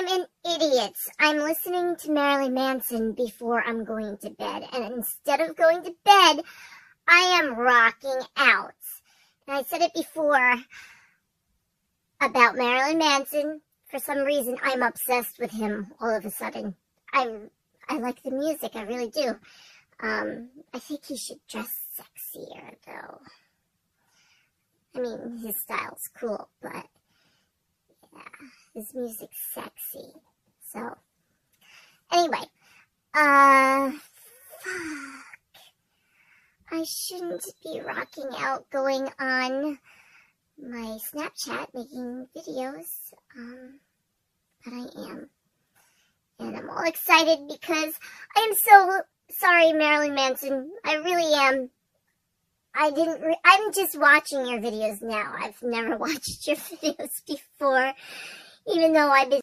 I'm an idiot. I'm listening to Marilyn Manson before I'm going to bed. And instead of going to bed, I am rocking out. And I said it before about Marilyn Manson. For some reason, I'm obsessed with him all of a sudden. I, I like the music. I really do. Um, I think he should dress sexier, though. I mean, his style's cool, but yeah, his music's sexy. So, anyway, uh, fuck. I shouldn't be rocking out going on my Snapchat making videos, um, but I am. And I'm all excited because I am so sorry, Marilyn Manson. I really am. I didn't, I'm just watching your videos now. I've never watched your videos before, even though been